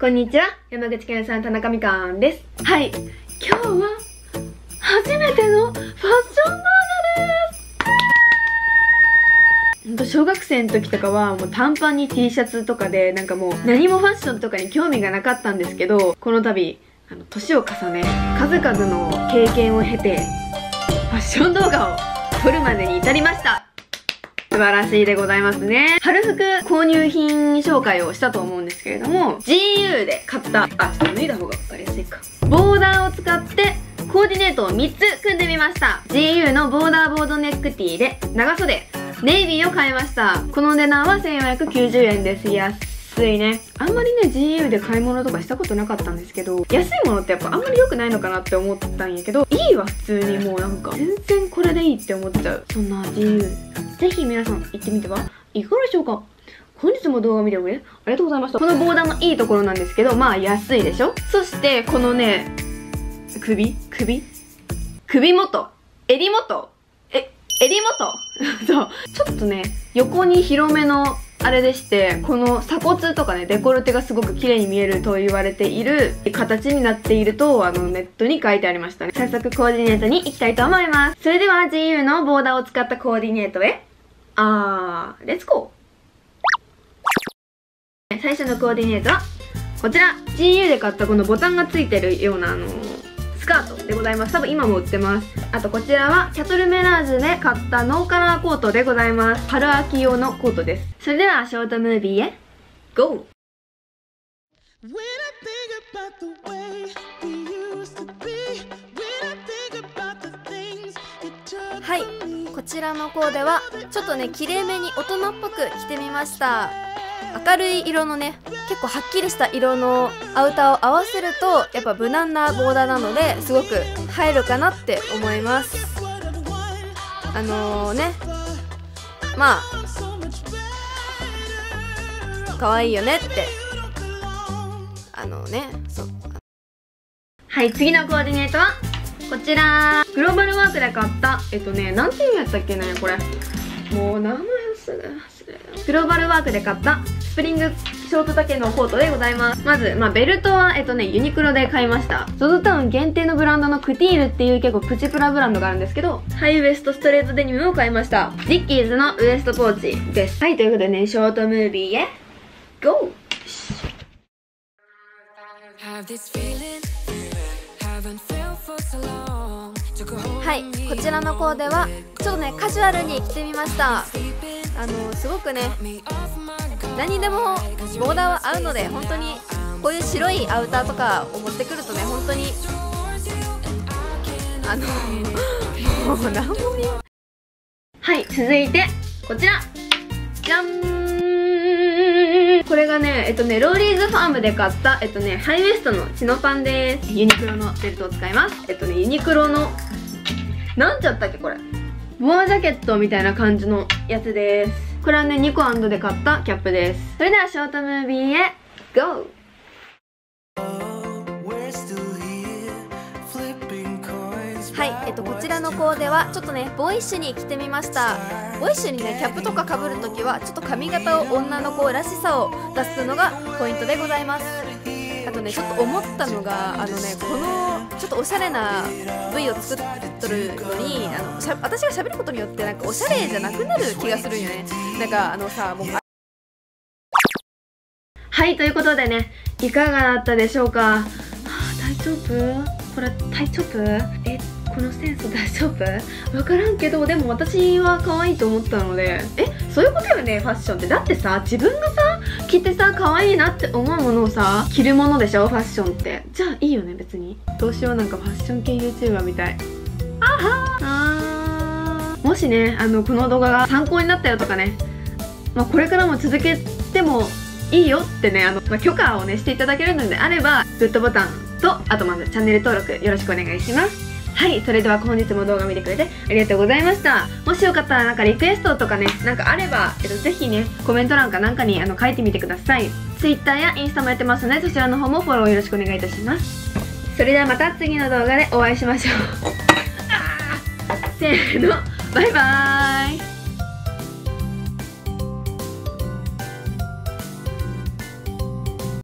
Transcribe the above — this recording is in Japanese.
こんにちは。山口県さん田中みかんです。はい。今日は初めてのファッション動画です。小学生の時とかはもう短パンに T シャツとかでなんかもう何もファッションとかに興味がなかったんですけどこの度あの年を重ね数々の経験を経てファッション動画を撮るまでに至りました。晴らしいでございますね。春服購入品紹介をしたと思うんですけれども、GU で買った、あ、ちょっと脱いだ方が分かりやすいか。ボーダーを使ってコーディネートを3つ組んでみました。GU のボーダーボードネックティーで長袖、ネイビーを買いました。この値段は1490円です。安いね。あんまりね、GU で買い物とかしたことなかったんですけど、安いものってやっぱあんまり良くないのかなって思ったんやけど、いいわ、普通にもうなんか、全然これでいいって思っちゃう。そんな GU。ぜひ皆さん行ってみては？いかがでしょうか？本日も動画見てくれありがとうございました。このボーダーのいいところなんですけど、まあ安いでしょ？そして、このね、首？首？首元？襟元？え、襟元？そう。ちょっとね、横に広めのあれでしてこの鎖骨とかねデコルテがすごく綺麗に見えると言われている形になっているとあのネットに書いてありましたね。早速コーディネートに行きたいと思います。それでは GU のボーダーを使ったコーディネートへ。あーレッツゴー最初のコーディネートはこちら。GU で買ったこのボタンがついてるようなあのスカートでございます。多分今も売ってます。あとこちらはキャトルメラーズで買ったノーカラーコートでございます。春秋用のコートです。それではショートムービーへ GO! はいこちらのコーデはちょっとねきれいめに大人っぽく着てみました。明るい色のね結構はっきりした色のアウターを合わせるとやっぱ無難なボーダーなのですごく映えるかなって思います。あのー、ねまあ可愛いよねって。あのねそう。はい次のコーディネートはこちらグローバルワークで買ったえっとねなんていうやつだっけねこれもう名前すぐグローバルワークで買ったスプリングショート丈のコートでございます。まず、まあ、ベルトは、えっとね、ユニクロで買いました。ゾゾタウン限定のブランドのクティールっていう結構プチプラブランドがあるんですけど、ハイウエストストレートデニムを買いました。リッキーズのウエストポーチです。はい、ということでね、ショートムービーへ、GO! はいこちらのコーデはちょっとねカジュアルに着てみました。あのすごくね何でもボーダーは合うので本当にこういう白いアウターとかを持ってくるとね本当にあの もう何も見えはい続いてこちら。じゃんこれがね、えっとね、ローリーズファームで買った、えっとね、ハイウエストのチノパンです。ユニクロのベルトを使います。えっとね、ユニクロの、なんちゃったっけこれ。ボアジャケットみたいな感じのやつですこれはねニコで買ったキャップですそれではショートムービーへ GO! はい、えっと、こちらのコーデはちょっとねボーイッシュに着てみましたボイッシュにねキャップとかかぶるときはちょっと髪型を女の子らしさを出すのがポイントでございます。あとねちょっと思ったのがあのねこのちょっとおしゃれな V を作っとるのにあのしゃ私がしゃべることによってなんかおしゃれじゃなくなる気がするんよね。なんかあのさもうはいということでねいかがだったでしょうか、はあ、大丈夫？これ大丈夫？えこのセンス大丈夫？分からんけどでも私は可愛いと思ったので。えそういうことよねファッションって。だってさ自分がさ着てさ可愛いなって思うものをさ着るものでしょファッションって。じゃあいいよね別に。どうしようなんかファッション系 YouTuber みたい。あはあもしねあのこの動画が参考になったよとかね。まあ、これからも続けてもいいよってねあの、まあ、許可をねしていただけるのであればグッドボタンとあとまずチャンネル登録よろしくお願いします。はいそれでは本日も動画見てくれてありがとうございました。もしよかったらなんかリクエストとかねなんかあれば、えっと、ぜひねコメント欄かなんかにあの書いてみてください。Twitter やインスタもやってますのでそちらの方もフォローよろしくお願いいたします。それではまた次の動画でお会いしましょう。せーの。バイバーイ。